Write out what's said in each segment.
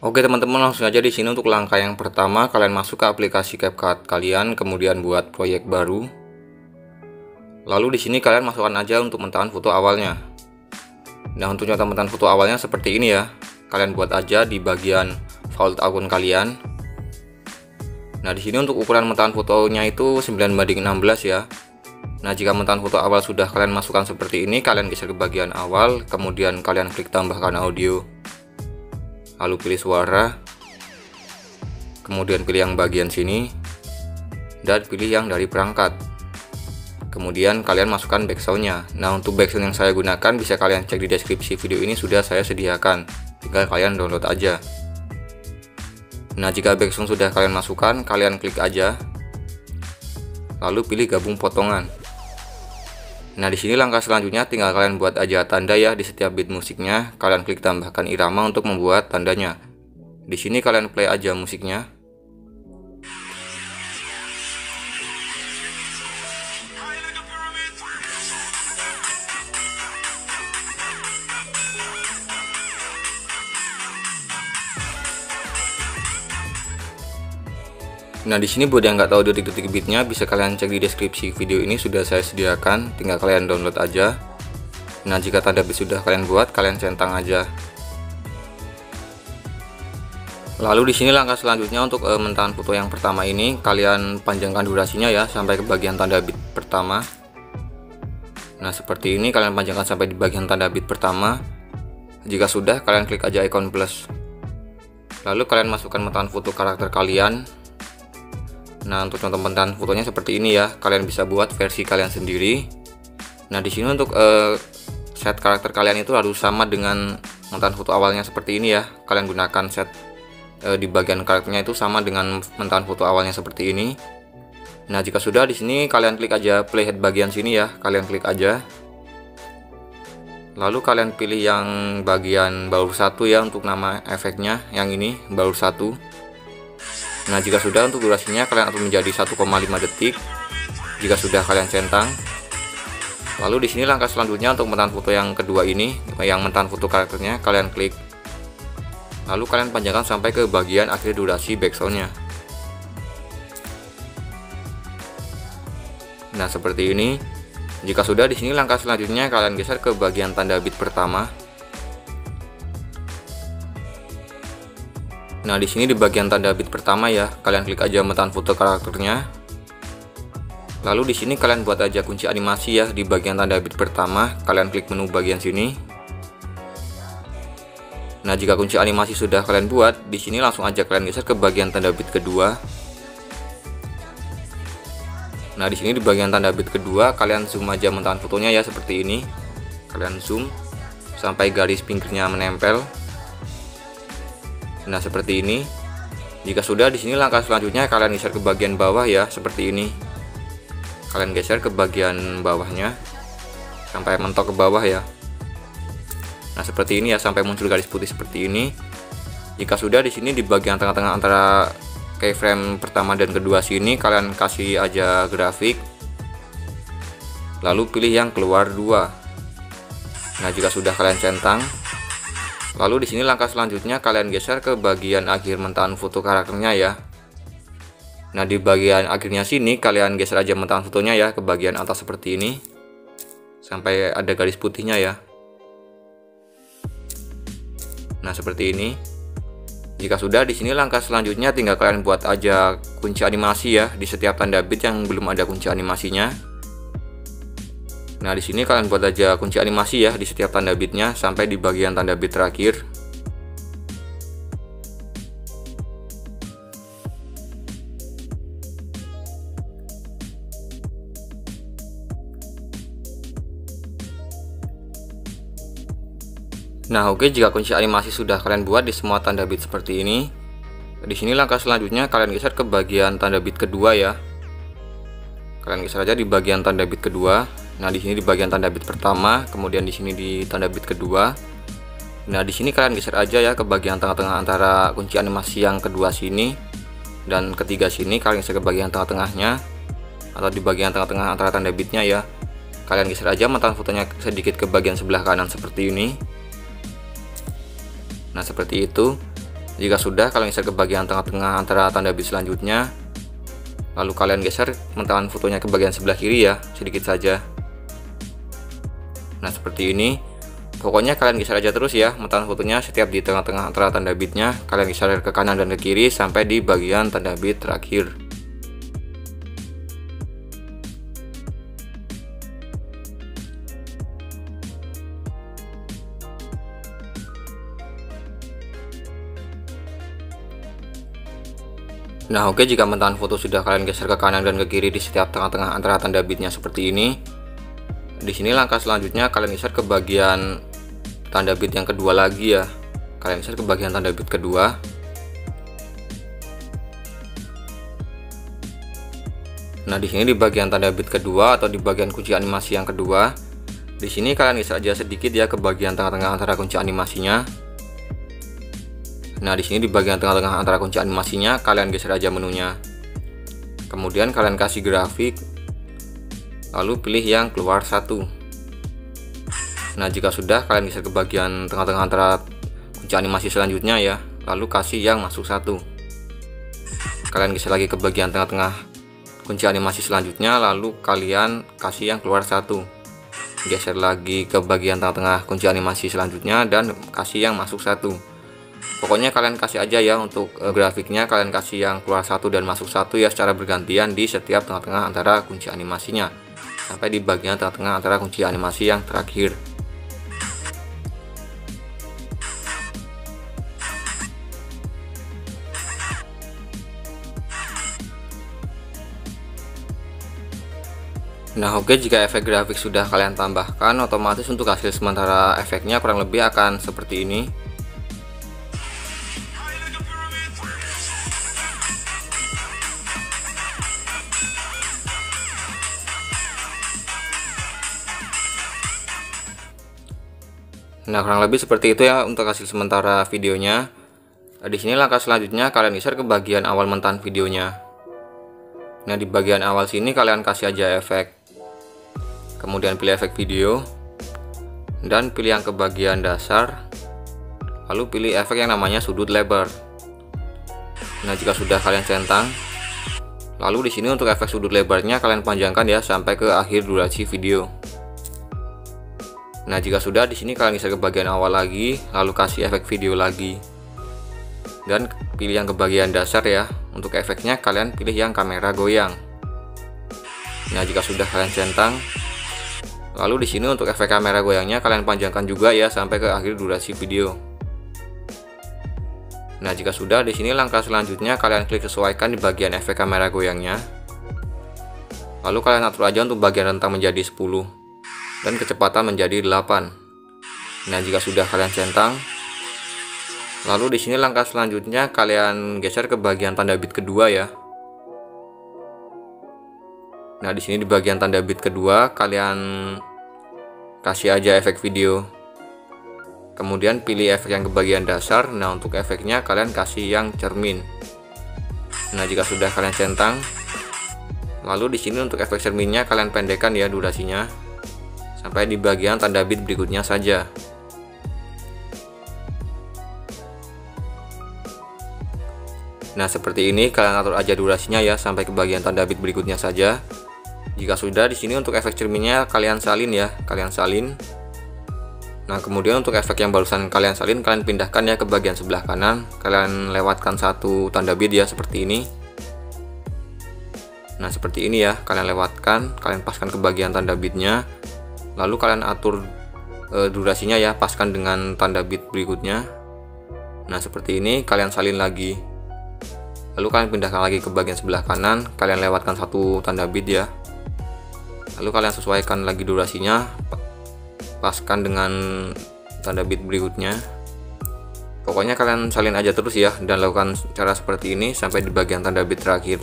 Oke teman-teman langsung aja di sini untuk langkah yang pertama kalian masuk ke aplikasi CapCut kalian kemudian buat proyek baru. Lalu di sini kalian masukkan aja untuk mentahan foto awalnya. Nah untuk nyata mentahan foto awalnya seperti ini ya. Kalian buat aja di bagian vault akun kalian. Nah di sini untuk ukuran mentahan fotonya itu 9 banding 16 ya. Nah jika mentahan foto awal sudah kalian masukkan seperti ini, kalian geser ke bagian awal, kemudian kalian klik tambahkan audio lalu pilih suara. Kemudian pilih yang bagian sini. Dan pilih yang dari perangkat. Kemudian kalian masukkan backsoundnya. Nah untuk backsound yang saya gunakan bisa kalian cek di deskripsi video ini sudah saya sediakan. Tinggal kalian download aja. Nah jika backsound sudah kalian masukkan kalian klik aja. Lalu pilih gabung potongan Nah, di sini langkah selanjutnya tinggal kalian buat aja tanda ya di setiap beat musiknya. Kalian klik tambahkan irama untuk membuat tandanya. Di sini kalian play aja musiknya. Nah di sini buat yang nggak tahu detik-detik beatnya bisa kalian cek di deskripsi video ini sudah saya sediakan, tinggal kalian download aja. Nah jika tanda beat sudah kalian buat, kalian centang aja. Lalu di sini langkah selanjutnya untuk e, mentahan foto yang pertama ini kalian panjangkan durasinya ya sampai ke bagian tanda bit pertama. Nah seperti ini kalian panjangkan sampai di bagian tanda bit pertama. Jika sudah kalian klik aja icon plus. Lalu kalian masukkan mentahan foto karakter kalian Nah, untuk contoh pentahan fotonya seperti ini ya. Kalian bisa buat versi kalian sendiri. Nah, di sini untuk uh, set karakter kalian itu harus sama dengan mentahan foto awalnya seperti ini ya. Kalian gunakan set uh, di bagian karakternya itu sama dengan mentahan foto awalnya seperti ini. Nah, jika sudah di sini kalian klik aja playhead bagian sini ya. Kalian klik aja. Lalu kalian pilih yang bagian baur satu ya untuk nama efeknya yang ini baur satu Nah jika sudah untuk durasinya kalian atur menjadi 1,5 detik. Jika sudah kalian centang. Lalu di sini langkah selanjutnya untuk mentahan foto yang kedua ini yang mentahan foto karakternya kalian klik. Lalu kalian panjangkan sampai ke bagian akhir durasi backsoundnya. Nah seperti ini. Jika sudah di sini langkah selanjutnya kalian geser ke bagian tanda bit pertama Nah, di sini di bagian tanda bit pertama ya, kalian klik aja metan foto karakternya. Lalu di sini kalian buat aja kunci animasi ya di bagian tanda bit pertama, kalian klik menu bagian sini. Nah, jika kunci animasi sudah kalian buat, di sini langsung aja kalian geser ke bagian tanda bit kedua. Nah, di sini di bagian tanda bit kedua, kalian zoom aja mentahan fotonya ya seperti ini. Kalian zoom sampai garis pinggirnya menempel. Nah, seperti ini. Jika sudah di sini langkah selanjutnya kalian geser ke bagian bawah ya, seperti ini. Kalian geser ke bagian bawahnya sampai mentok ke bawah ya. Nah, seperti ini ya sampai muncul garis putih seperti ini. Jika sudah di sini di bagian tengah-tengah antara keyframe pertama dan kedua sini kalian kasih aja grafik. Lalu pilih yang keluar dua. Nah, jika sudah kalian centang, Lalu di sini langkah selanjutnya kalian geser ke bagian akhir mentahan foto karakternya ya. Nah, di bagian akhirnya sini kalian geser aja mentahan fotonya ya ke bagian atas seperti ini. Sampai ada garis putihnya ya. Nah, seperti ini. Jika sudah di sini langkah selanjutnya tinggal kalian buat aja kunci animasi ya di setiap tanda bit yang belum ada kunci animasinya. Nah, di sini kalian buat aja kunci animasi ya di setiap tanda bitnya sampai di bagian tanda bit terakhir. Nah, oke jika kunci animasi sudah kalian buat di semua tanda bit seperti ini. Di sini langkah selanjutnya kalian geser ke bagian tanda bit kedua ya. Kalian geser aja di bagian tanda bit kedua Nah, di sini di bagian tanda bit pertama, kemudian di sini di tanda bit kedua. Nah, di sini kalian geser aja ya ke bagian tengah-tengah antara kunci animasi yang kedua sini dan ketiga sini kalian geser ke bagian tengah-tengahnya atau di bagian tengah-tengah antara tanda bitnya ya. Kalian geser aja mata fotonya sedikit ke bagian sebelah kanan seperti ini. Nah, seperti itu. jika sudah kalian geser ke bagian tengah-tengah antara tanda bit selanjutnya lalu kalian geser mentahan fotonya ke bagian sebelah kiri ya sedikit saja nah seperti ini. Pokoknya kalian geser aja terus ya mentahan fotonya setiap di tengah-tengah antara tanda bitnya. Kalian geser ke kanan dan ke kiri sampai di bagian tanda bit terakhir. Nah oke jika mentahan foto sudah kalian geser ke kanan dan ke kiri di setiap tengah-tengah antara tanda bitnya seperti ini di sini langkah selanjutnya kalian geser ke bagian tanda bit yang kedua lagi ya. Kalian geser ke bagian tanda bit kedua. Nah di sini di bagian tanda bit kedua atau di bagian kunci animasi yang kedua di sini kalian geser aja sedikit ya ke bagian tengah-tengah antara kunci animasinya. Nah, di sini di bagian tengah-tengah antara kunci animasinya, kalian geser aja menunya. Kemudian kalian kasih grafik, lalu pilih yang keluar satu. Nah, jika sudah, kalian geser ke bagian tengah-tengah antara kunci animasi selanjutnya ya, lalu kasih yang masuk satu. Kalian geser lagi ke bagian tengah-tengah kunci animasi selanjutnya, lalu kalian kasih yang keluar satu. Geser lagi ke bagian tengah-tengah kunci animasi selanjutnya dan kasih yang masuk satu pokoknya kalian kasih aja ya untuk uh, grafiknya kalian kasih yang keluar satu dan masuk satu ya secara bergantian di setiap tengah-tengah antara kunci animasinya sampai di bagian tengah-tengah antara kunci animasi yang terakhir. Nah oke jika efek grafik sudah kalian tambahkan otomatis untuk hasil sementara efeknya kurang lebih akan seperti ini Nah, kurang lebih seperti itu ya untuk hasil sementara videonya. Nah, di sini langkah selanjutnya kalian geser ke bagian awal mentahan videonya. Nah, di bagian awal sini kalian kasih aja efek. Kemudian pilih efek video dan pilih yang ke bagian dasar. Lalu pilih efek yang namanya sudut lebar. Nah, jika sudah kalian centang, lalu di sini untuk efek sudut lebarnya kalian panjangkan ya sampai ke akhir durasi video. Nah, jika sudah di sini kalian bisa ke bagian awal lagi, lalu kasih efek video lagi. Dan pilih yang ke bagian dasar ya. Untuk efeknya kalian pilih yang kamera goyang. Nah, jika sudah kalian centang, lalu di sini untuk efek kamera goyangnya kalian panjangkan juga ya sampai ke akhir durasi video. Nah, jika sudah di sini langkah selanjutnya kalian klik sesuaikan di bagian efek kamera goyangnya. Lalu kalian atur aja untuk bagian rentang menjadi 10 dan kecepatan menjadi 8. Nah, jika sudah kalian centang, lalu di sini langkah selanjutnya kalian geser ke bagian tanda bit kedua ya. Nah, di sini di bagian tanda bit kedua kalian kasih aja efek video. Kemudian pilih efek yang ke bagian dasar. Nah, untuk efeknya kalian kasih yang cermin. Nah, jika sudah kalian centang, lalu di sini untuk efek cerminnya kalian pendekkan ya durasinya sampai di bagian tanda bit berikutnya saja. Nah, seperti ini kalian atur aja durasinya ya sampai ke bagian tanda bit berikutnya saja. Jika sudah di sini untuk efek cerminnya kalian salin ya, kalian salin. Nah, kemudian untuk efek yang barusan kalian salin kalian pindahkan ya ke bagian sebelah kanan. Kalian lewatkan satu tanda bit ya seperti ini. Nah, seperti ini ya, kalian lewatkan, kalian paskan ke bagian tanda bitnya lalu kalian atur e, durasinya ya paskan dengan tanda bit berikutnya. Nah seperti ini kalian salin lagi. Lalu kalian pindahkan lagi ke bagian sebelah kanan kalian lewatkan satu tanda bit ya. Lalu kalian sesuaikan lagi durasinya paskan dengan tanda bit berikutnya. Pokoknya kalian salin aja terus ya dan lakukan cara seperti ini sampai di bagian tanda bit terakhir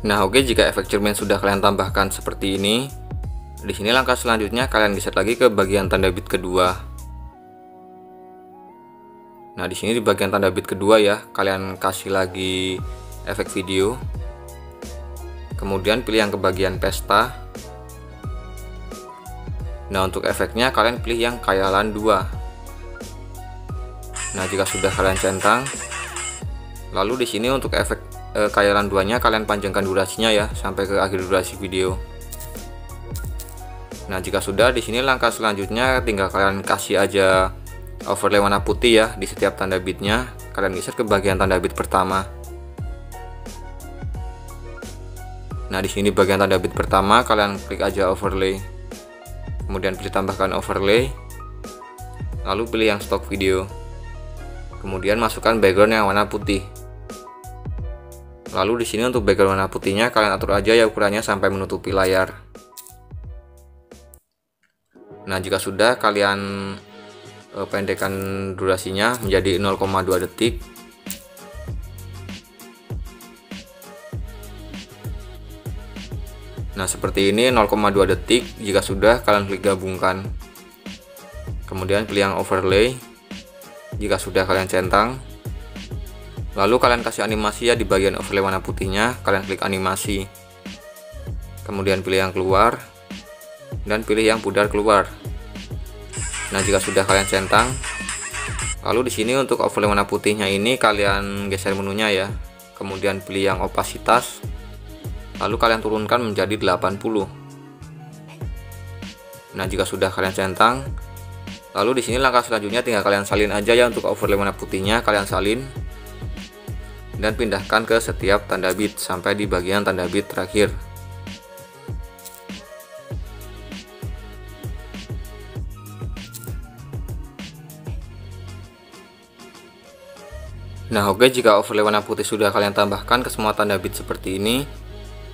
Nah, oke jika efek cermin sudah kalian tambahkan seperti ini, di sini langkah selanjutnya kalian geser lagi ke bagian tanda bit kedua. Nah, di sini di bagian tanda bit kedua ya, kalian kasih lagi efek video. kemudian pilih yang ke bagian pesta nah untuk efeknya kalian pilih yang kayalan 2 nah jika sudah kalian centang lalu di sini untuk efek e, kayalan 2 nya kalian panjangkan durasinya ya sampai ke akhir durasi video nah jika sudah di sini langkah selanjutnya tinggal kalian kasih aja overlay warna putih ya di setiap tanda bitnya kalian geser ke bagian tanda bit pertama Nah, di sini bagian tanda bit pertama kalian klik aja overlay. Kemudian pilih tambahkan overlay. Lalu pilih yang stock video. Kemudian masukkan background yang warna putih. Lalu di sini untuk background warna putihnya kalian atur aja ya ukurannya sampai menutupi layar. Nah, jika sudah kalian eh, pendekkan durasinya menjadi 0,2 detik. Nah seperti ini 0,2 detik. Jika sudah kalian klik gabungkan. Kemudian pilih yang overlay. Jika sudah kalian centang lalu kalian kasih animasi ya di bagian overlay warna putihnya. Kalian klik animasi. Kemudian pilih yang keluar. Dan pilih yang pudar keluar. Nah jika sudah kalian centang. Lalu di sini untuk overlay warna putihnya ini kalian geser menunya ya. Kemudian pilih yang opasitas. Lalu kalian turunkan menjadi 80 nah jika sudah kalian centang. Lalu di sini langkah selanjutnya tinggal kalian salin aja ya untuk overlay warna putihnya. Kalian salin dan pindahkan ke setiap tanda bit sampai di bagian tanda bit terakhir Nah oke jika overlay warna putih sudah kalian tambahkan ke semua tanda bit seperti ini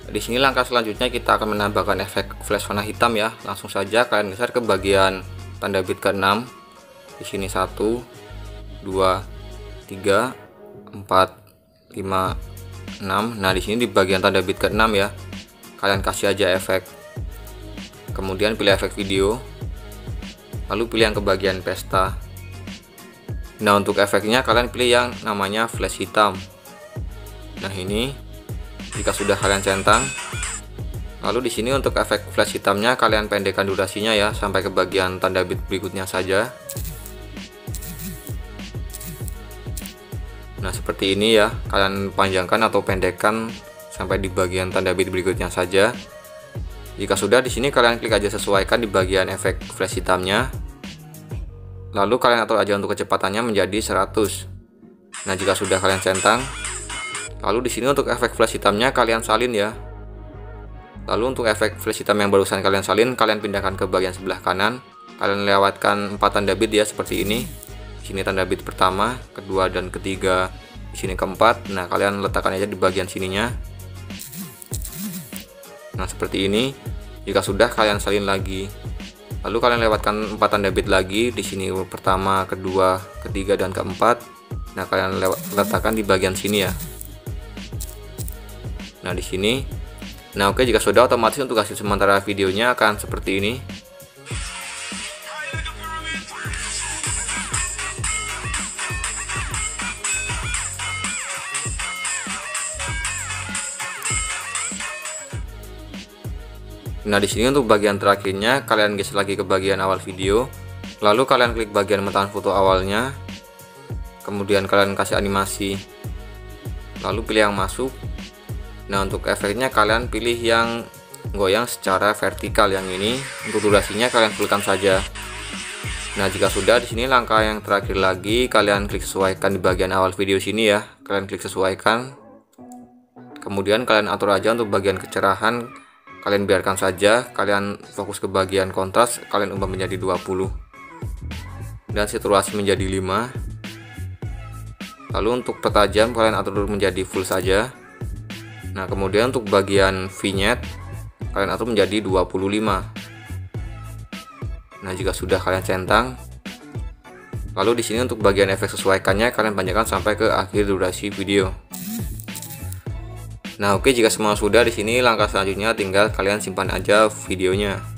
di sini langkah selanjutnya kita akan menambahkan efek flash warna hitam ya. Langsung saja kalian geser ke bagian tanda bit ke-6. Di sini 1 2 3 4 5 6. Nah, di sini di bagian tanda bit ke-6 ya. Kalian kasih aja efek. Kemudian pilih efek video. Lalu pilih yang ke bagian pesta. Nah, untuk efeknya kalian pilih yang namanya flash hitam. Nah, ini jika sudah kalian centang lalu di sini untuk efek flash hitamnya kalian pendekkan durasinya ya sampai ke bagian tanda bit berikutnya saja nah seperti ini ya kalian panjangkan atau pendekkan sampai di bagian tanda bit berikutnya saja jika sudah di sini kalian klik aja sesuaikan di bagian efek flash hitamnya lalu kalian atur aja untuk kecepatannya menjadi 100 nah jika sudah kalian centang Lalu di sini untuk efek flash hitamnya kalian salin ya. Lalu untuk efek flash hitam yang barusan kalian salin, kalian pindahkan ke bagian sebelah kanan. Kalian lewatkan empat tanda bit ya seperti ini. Sini tanda bit pertama, kedua dan ketiga. Di sini keempat. Nah, kalian letakkan aja di bagian sininya. Nah, seperti ini. Jika sudah kalian salin lagi. Lalu kalian lewatkan empat tanda bit lagi di sini pertama, kedua, ketiga dan keempat. Nah, kalian letakkan di bagian sini ya. Nah, di sini. Nah, oke jika sudah otomatis untuk hasil sementara videonya akan seperti ini. Nah, di sini untuk bagian terakhirnya kalian geser lagi ke bagian awal video. Lalu kalian klik bagian metahan foto awalnya. Kemudian kalian kasih animasi. Lalu pilih yang masuk. Nah untuk efeknya kalian pilih yang goyang secara vertikal yang ini. Untuk durasinya kalian pilihkan saja. Nah jika sudah di sini langkah yang terakhir lagi. Kalian klik sesuaikan di bagian awal video sini ya. Kalian klik sesuaikan. Kemudian kalian atur aja untuk bagian kecerahan kalian biarkan saja kalian fokus ke bagian kontras kalian ubah menjadi 20 dan saturasi menjadi 5 lalu untuk petajam kalian atur menjadi full saja Nah, kemudian untuk bagian vignette kalian atur menjadi 25. Nah, jika sudah kalian centang lalu di sini untuk bagian efek sesuaikannya kalian panjangkan sampai ke akhir durasi video. Nah, oke jika semua sudah di sini langkah selanjutnya tinggal kalian simpan aja videonya.